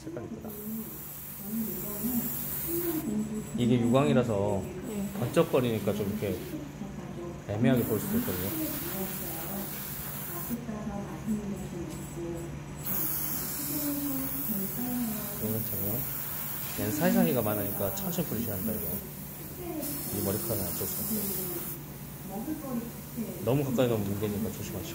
색깔 이쁘다. 이게 유광이라서 네. 번쩍거리니까 좀 이렇게 애매하게 보일 수도 있거든요. 참요. 얘는 사이사이가 많으니까 천천히 뿌리셔야 한다, 이거. 이 머리카락은 어쩔 수 없어요. 너무 가까이 가면 문제니까 조심하시